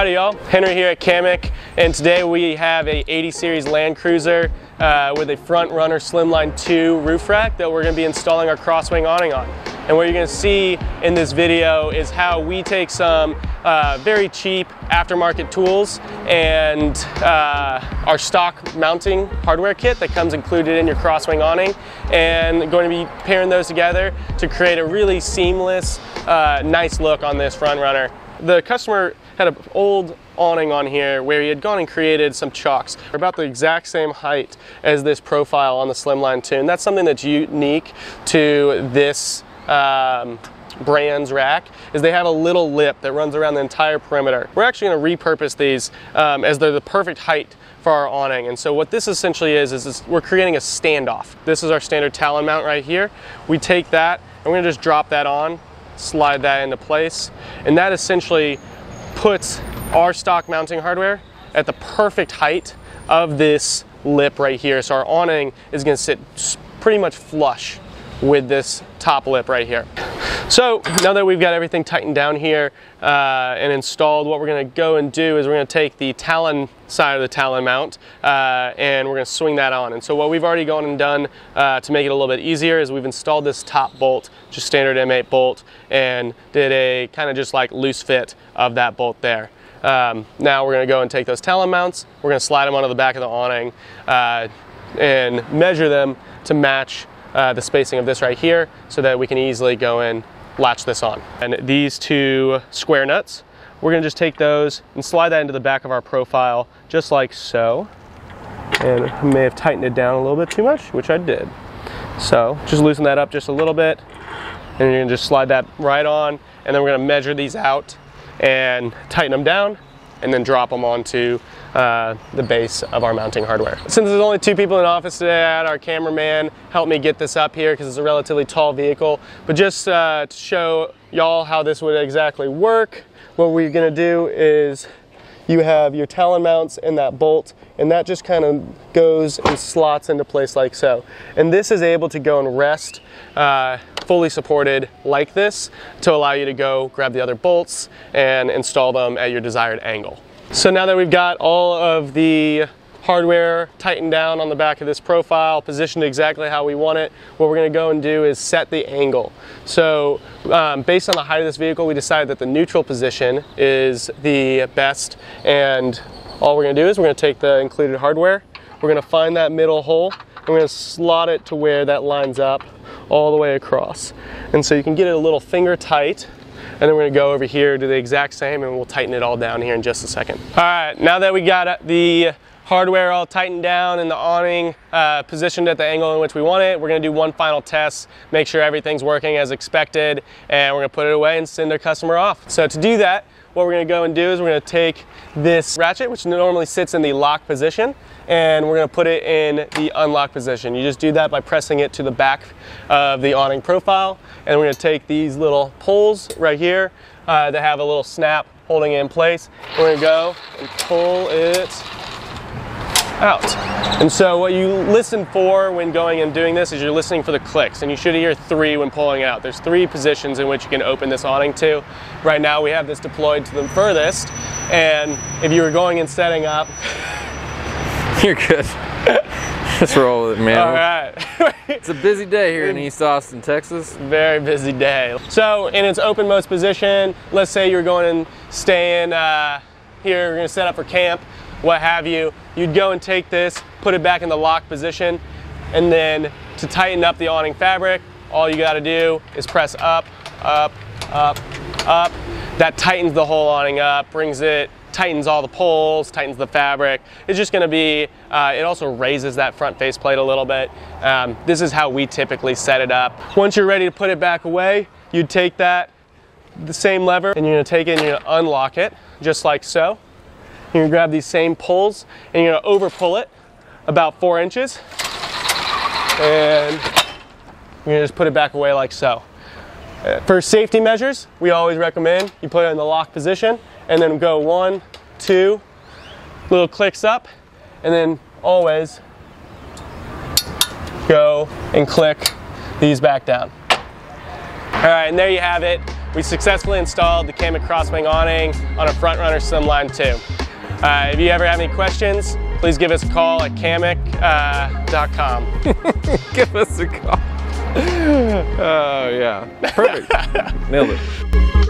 Howdy y'all, Henry here at Kammok, and today we have a 80 series Land Cruiser uh, with a front runner Slimline 2 roof rack that we're going to be installing our crosswing awning on. And what you're going to see in this video is how we take some uh, very cheap aftermarket tools and uh, our stock mounting hardware kit that comes included in your crosswing awning and going to be pairing those together to create a really seamless, uh, nice look on this front runner. The customer had an old awning on here where he had gone and created some chocks about the exact same height as this profile on the Slimline 2. And that's something that's unique to this um, brand's rack is they have a little lip that runs around the entire perimeter. We're actually going to repurpose these um, as they're the perfect height for our awning. And so what this essentially is, is we're creating a standoff. This is our standard talon mount right here. We take that and we're going to just drop that on slide that into place. And that essentially puts our stock mounting hardware at the perfect height of this lip right here. So our awning is gonna sit pretty much flush with this top lip right here. So now that we've got everything tightened down here uh, and installed, what we're gonna go and do is we're gonna take the talon side of the talon mount uh, and we're gonna swing that on. And so what we've already gone and done uh, to make it a little bit easier is we've installed this top bolt, just standard M8 bolt, and did a kind of just like loose fit of that bolt there. Um, now we're gonna go and take those talon mounts, we're gonna slide them onto the back of the awning uh, and measure them to match uh, the spacing of this right here so that we can easily go in latch this on. And these two square nuts, we're gonna just take those and slide that into the back of our profile, just like so. And I may have tightened it down a little bit too much, which I did. So just loosen that up just a little bit, and you're gonna just slide that right on, and then we're gonna measure these out and tighten them down, and then drop them onto uh, the base of our mounting hardware. Since there's only two people in office today, I had our cameraman help me get this up here because it's a relatively tall vehicle. But just uh, to show y'all how this would exactly work, what we're gonna do is you have your talon mounts and that bolt and that just kind of goes and slots into place like so. And this is able to go and rest uh, fully supported like this to allow you to go grab the other bolts and install them at your desired angle. So now that we've got all of the hardware tightened down on the back of this profile, positioned exactly how we want it, what we're gonna go and do is set the angle. So um, based on the height of this vehicle, we decided that the neutral position is the best and all we're gonna do is we're gonna take the included hardware, we're gonna find that middle hole, and we're gonna slot it to where that lines up all the way across. And so you can get it a little finger tight and then we're gonna go over here, do the exact same, and we'll tighten it all down here in just a second. All right, now that we got the hardware all tightened down and the awning uh, positioned at the angle in which we want it, we're gonna do one final test, make sure everything's working as expected, and we're gonna put it away and send our customer off. So to do that, what we're gonna go and do is we're gonna take this ratchet, which normally sits in the lock position, and we're gonna put it in the unlock position. You just do that by pressing it to the back of the awning profile, and we're gonna take these little poles right here uh, that have a little snap holding it in place. We're gonna go and pull it out. And so what you listen for when going and doing this is you're listening for the clicks and you should hear three when pulling out. There's three positions in which you can open this awning to. Right now we have this deployed to the furthest and if you were going and setting up You're good. Just roll with it, man. All right. it's a busy day here in East Austin, Texas. Very busy day. So in its open most position, let's say you're going and staying uh, here, you're gonna set up for camp, what have you, you'd go and take this, put it back in the lock position, and then to tighten up the awning fabric, all you gotta do is press up, up, up, up. That tightens the whole awning up, brings it tightens all the poles, tightens the fabric. It's just gonna be, uh, it also raises that front faceplate a little bit. Um, this is how we typically set it up. Once you're ready to put it back away, you'd take that, the same lever, and you're gonna take it and you're gonna unlock it, just like so. You're gonna grab these same pulls and you're gonna over pull it about four inches. And you're gonna just put it back away like so. Uh, for safety measures, we always recommend you put it in the lock position and then go one, two, little clicks up, and then always go and click these back down. All right, and there you have it. we successfully installed the Kammok Crosswing awning on a Front Runner Slimline 2. Uh, if you ever have any questions, please give us a call at kammok.com. Uh, give us a call. Oh, yeah. Perfect. Nailed it.